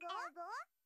ゴー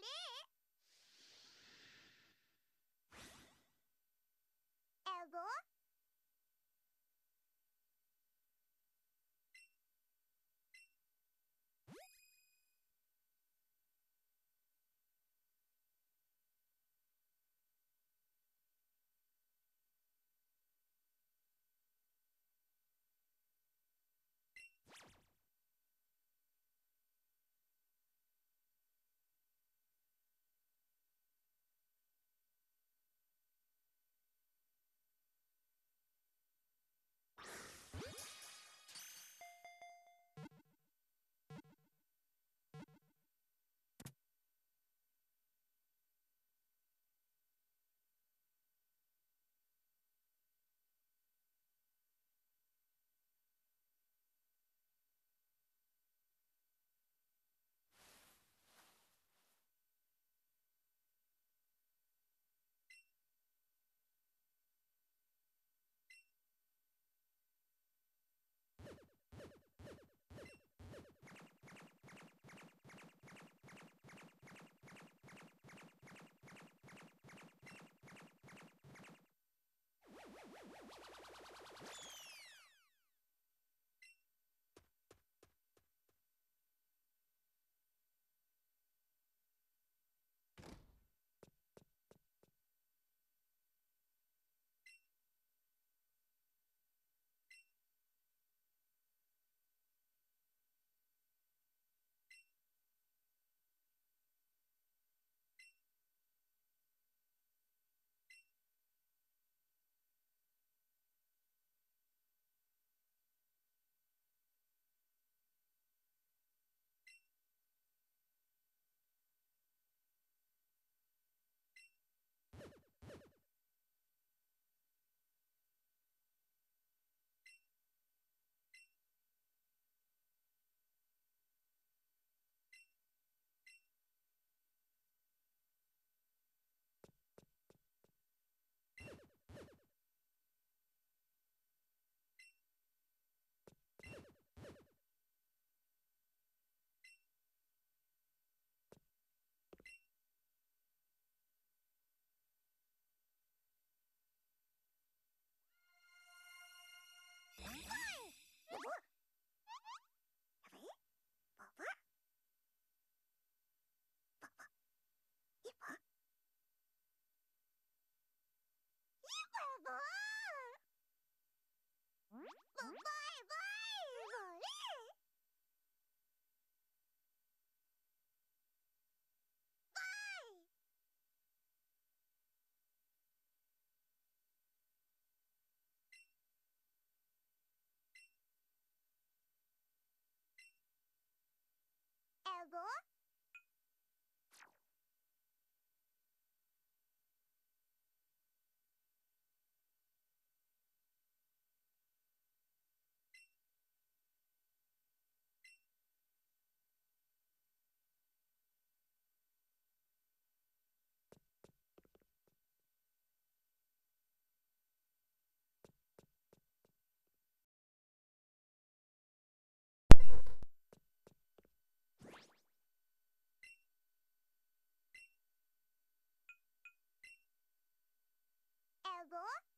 れブブーブブイブイブイえぼ go?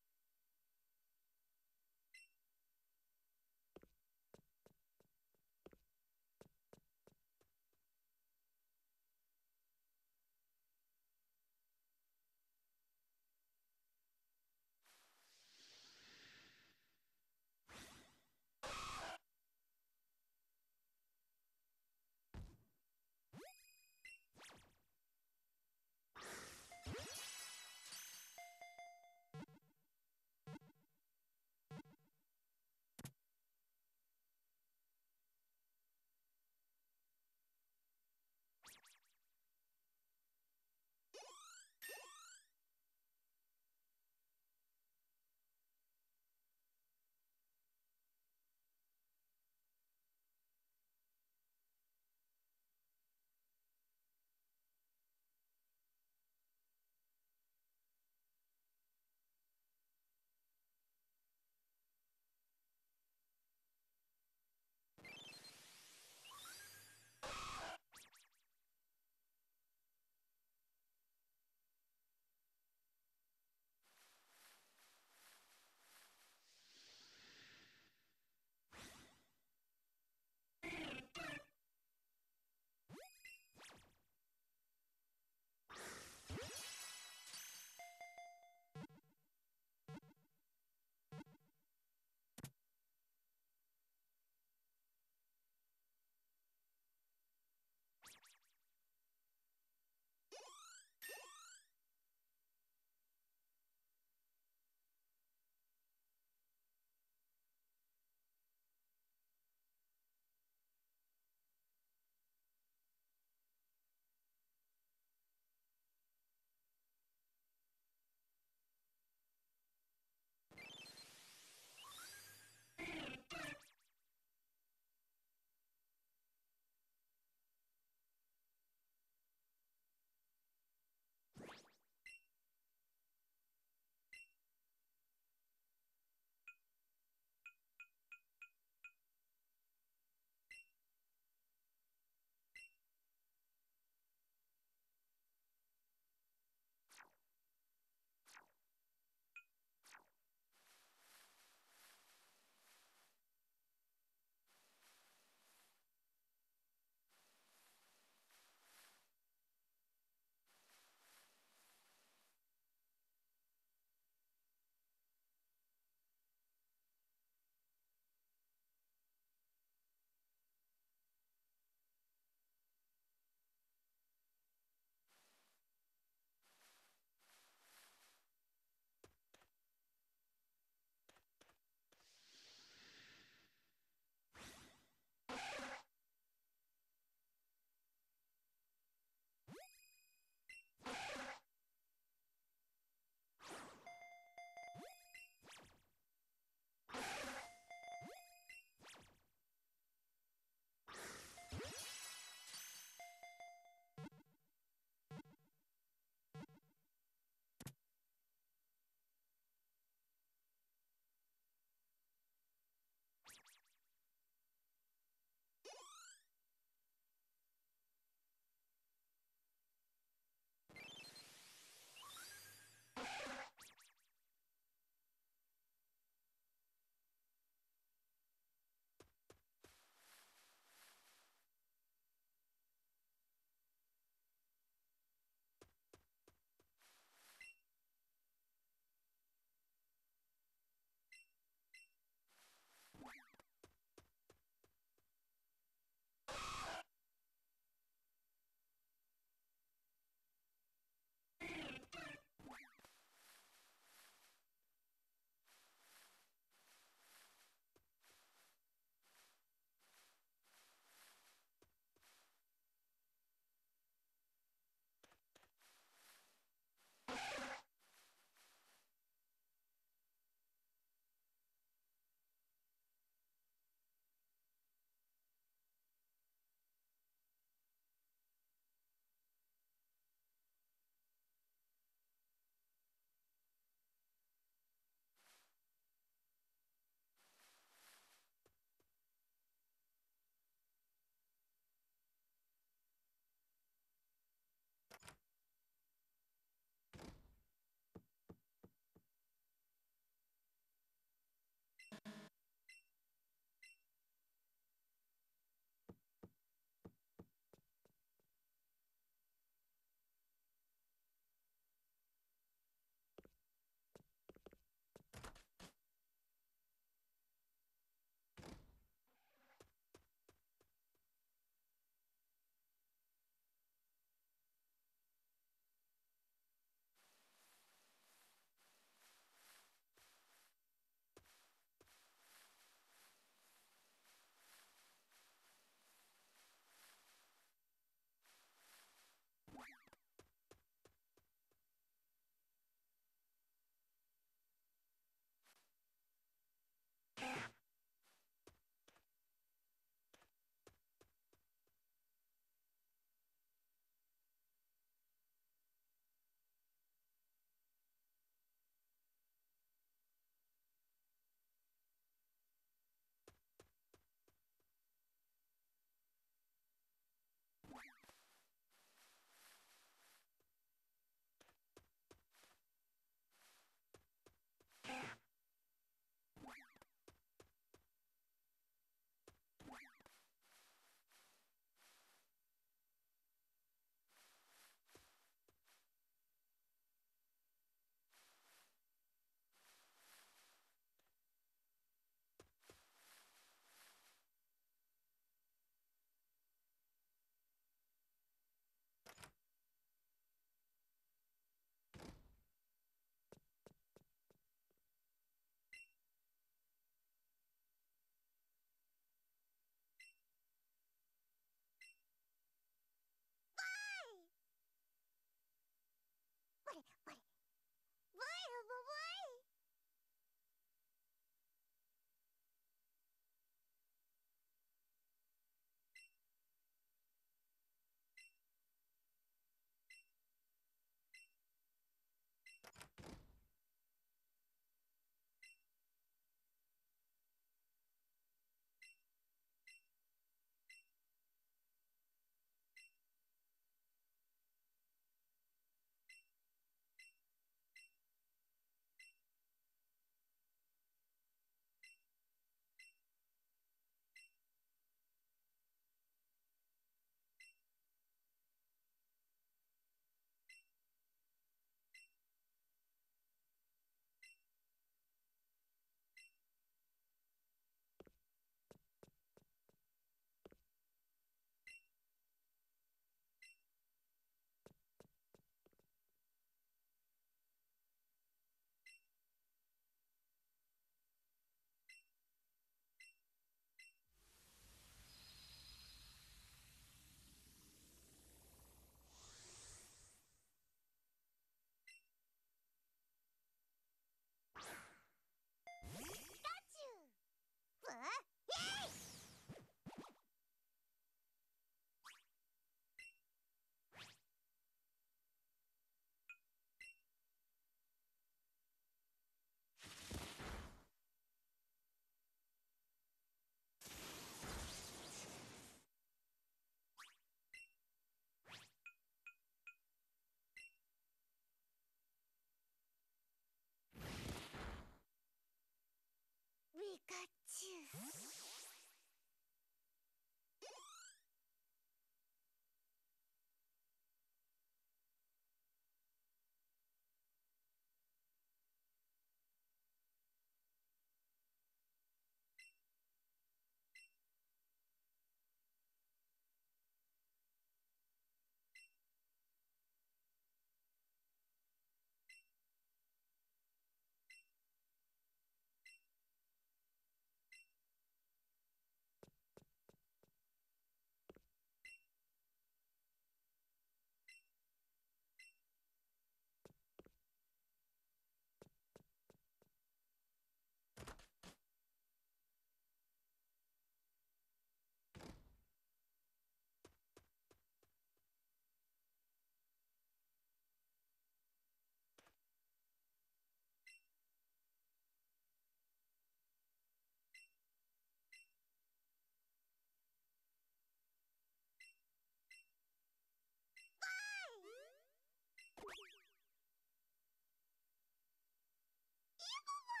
Ha ha ha!